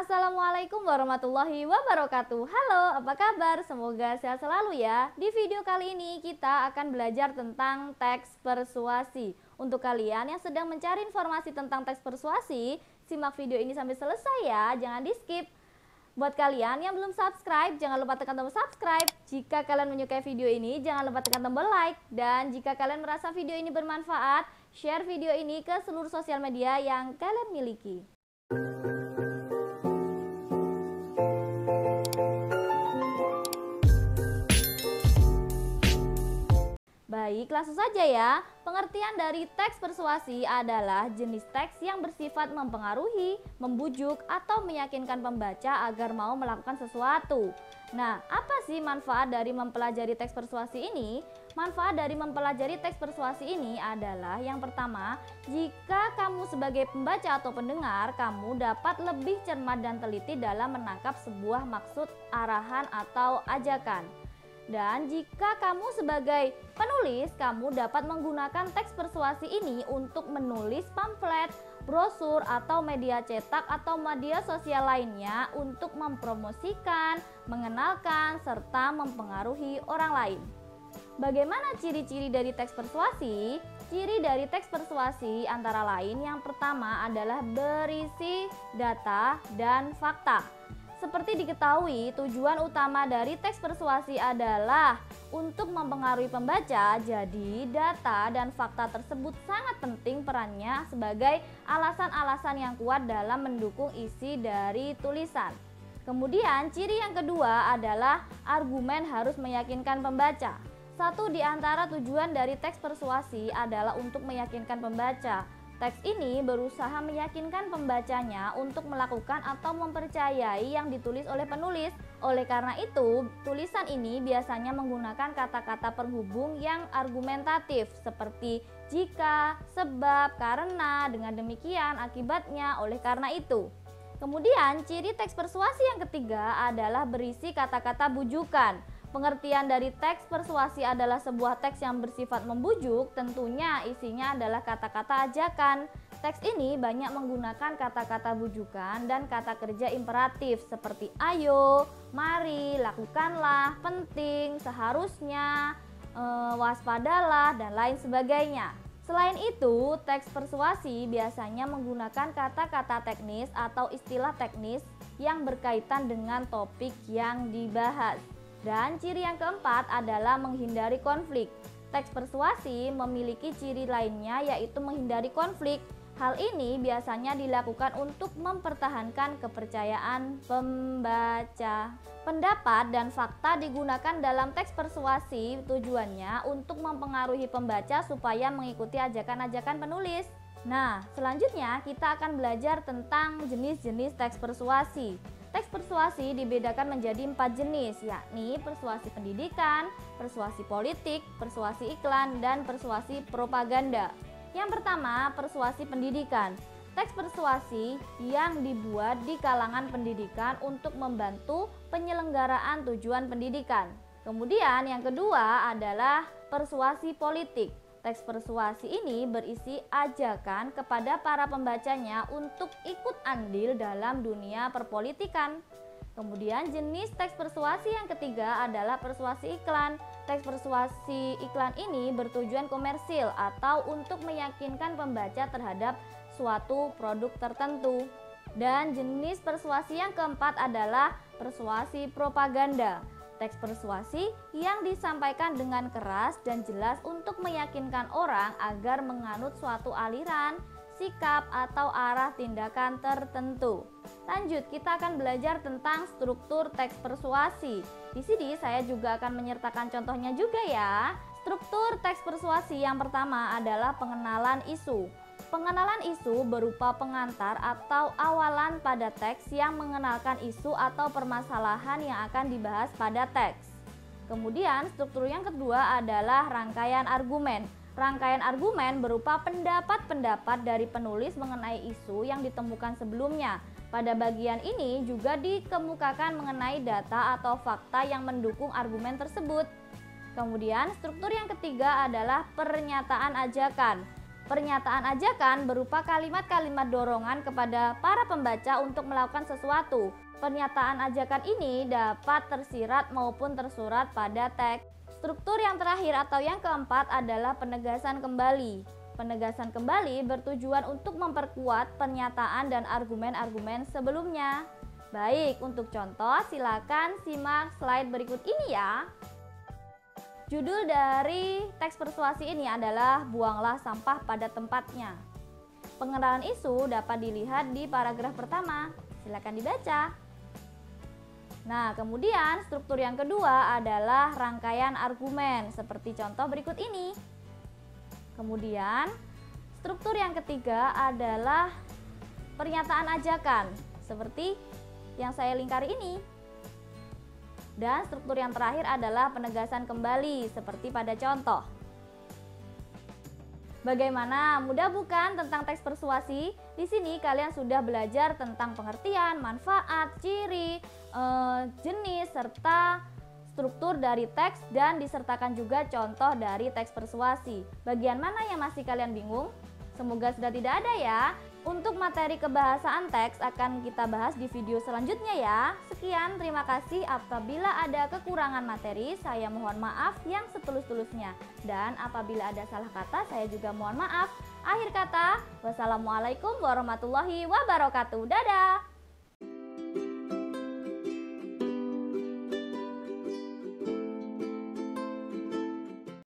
Assalamualaikum warahmatullahi wabarakatuh Halo, apa kabar? Semoga sehat selalu ya Di video kali ini kita akan belajar tentang teks persuasi Untuk kalian yang sedang mencari informasi tentang teks persuasi Simak video ini sampai selesai ya, jangan di skip Buat kalian yang belum subscribe, jangan lupa tekan tombol subscribe. Jika kalian menyukai video ini, jangan lupa tekan tombol like. Dan jika kalian merasa video ini bermanfaat, share video ini ke seluruh sosial media yang kalian miliki. Baik, langsung saja ya. Pengertian dari teks persuasi adalah jenis teks yang bersifat mempengaruhi, membujuk, atau meyakinkan pembaca agar mau melakukan sesuatu. Nah, apa sih manfaat dari mempelajari teks persuasi ini? Manfaat dari mempelajari teks persuasi ini adalah yang pertama, jika kamu sebagai pembaca atau pendengar, kamu dapat lebih cermat dan teliti dalam menangkap sebuah maksud, arahan, atau ajakan. Dan jika kamu sebagai penulis, kamu dapat menggunakan teks persuasi ini untuk menulis pamflet, brosur, atau media cetak atau media sosial lainnya untuk mempromosikan, mengenalkan, serta mempengaruhi orang lain. Bagaimana ciri-ciri dari teks persuasi? Ciri dari teks persuasi antara lain yang pertama adalah berisi data dan fakta. Seperti diketahui, tujuan utama dari teks persuasi adalah untuk mempengaruhi pembaca. Jadi, data dan fakta tersebut sangat penting perannya sebagai alasan-alasan yang kuat dalam mendukung isi dari tulisan. Kemudian, ciri yang kedua adalah argumen harus meyakinkan pembaca. Satu di antara tujuan dari teks persuasi adalah untuk meyakinkan pembaca. Teks ini berusaha meyakinkan pembacanya untuk melakukan atau mempercayai yang ditulis oleh penulis. Oleh karena itu, tulisan ini biasanya menggunakan kata-kata penghubung yang argumentatif seperti jika, sebab, karena, dengan demikian, akibatnya, oleh karena itu. Kemudian, ciri teks persuasi yang ketiga adalah berisi kata-kata bujukan. Pengertian dari teks persuasi adalah sebuah teks yang bersifat membujuk, tentunya isinya adalah kata-kata ajakan. Teks ini banyak menggunakan kata-kata bujukan dan kata kerja imperatif seperti ayo, mari, lakukanlah, penting, seharusnya, e, waspadalah, dan lain sebagainya. Selain itu, teks persuasi biasanya menggunakan kata-kata teknis atau istilah teknis yang berkaitan dengan topik yang dibahas. Dan ciri yang keempat adalah menghindari konflik. Teks persuasi memiliki ciri lainnya yaitu menghindari konflik. Hal ini biasanya dilakukan untuk mempertahankan kepercayaan pembaca. Pendapat dan fakta digunakan dalam teks persuasi tujuannya untuk mempengaruhi pembaca supaya mengikuti ajakan-ajakan penulis. Nah, selanjutnya kita akan belajar tentang jenis-jenis teks persuasi. Teks persuasi dibedakan menjadi empat jenis, yakni persuasi pendidikan, persuasi politik, persuasi iklan, dan persuasi propaganda. Yang pertama, persuasi pendidikan. Teks persuasi yang dibuat di kalangan pendidikan untuk membantu penyelenggaraan tujuan pendidikan. Kemudian yang kedua adalah persuasi politik. Teks persuasi ini berisi ajakan kepada para pembacanya untuk ikut andil dalam dunia perpolitikan. Kemudian jenis teks persuasi yang ketiga adalah persuasi iklan. Teks persuasi iklan ini bertujuan komersil atau untuk meyakinkan pembaca terhadap suatu produk tertentu. Dan jenis persuasi yang keempat adalah persuasi propaganda teks persuasi yang disampaikan dengan keras dan jelas untuk meyakinkan orang agar menganut suatu aliran, sikap, atau arah tindakan tertentu. Lanjut, kita akan belajar tentang struktur teks persuasi. Di sini saya juga akan menyertakan contohnya juga ya. Struktur teks persuasi yang pertama adalah pengenalan isu. Pengenalan isu berupa pengantar atau awalan pada teks yang mengenalkan isu atau permasalahan yang akan dibahas pada teks. Kemudian, struktur yang kedua adalah rangkaian argumen. Rangkaian argumen berupa pendapat-pendapat dari penulis mengenai isu yang ditemukan sebelumnya. Pada bagian ini juga dikemukakan mengenai data atau fakta yang mendukung argumen tersebut. Kemudian, struktur yang ketiga adalah pernyataan ajakan. Pernyataan ajakan berupa kalimat-kalimat dorongan kepada para pembaca untuk melakukan sesuatu. Pernyataan ajakan ini dapat tersirat maupun tersurat pada teks. Struktur yang terakhir atau yang keempat adalah penegasan kembali. Penegasan kembali bertujuan untuk memperkuat pernyataan dan argumen-argumen sebelumnya. Baik, untuk contoh silakan simak slide berikut ini ya. Judul dari teks persuasi ini adalah Buanglah sampah pada tempatnya. Pengenalan isu dapat dilihat di paragraf pertama. Silakan dibaca. Nah, kemudian struktur yang kedua adalah rangkaian argumen seperti contoh berikut ini. Kemudian, struktur yang ketiga adalah pernyataan ajakan seperti yang saya lingkari ini. Dan struktur yang terakhir adalah penegasan kembali seperti pada contoh. Bagaimana? Mudah bukan tentang teks persuasi? Di sini kalian sudah belajar tentang pengertian, manfaat, ciri, eh, jenis, serta struktur dari teks dan disertakan juga contoh dari teks persuasi. Bagian mana yang masih kalian bingung? Semoga sudah tidak ada ya. Untuk materi kebahasaan teks akan kita bahas di video selanjutnya ya. Sekian, terima kasih. Apabila ada kekurangan materi, saya mohon maaf yang setulus-tulusnya. Dan apabila ada salah kata, saya juga mohon maaf. Akhir kata, wassalamualaikum warahmatullahi wabarakatuh. Dadah!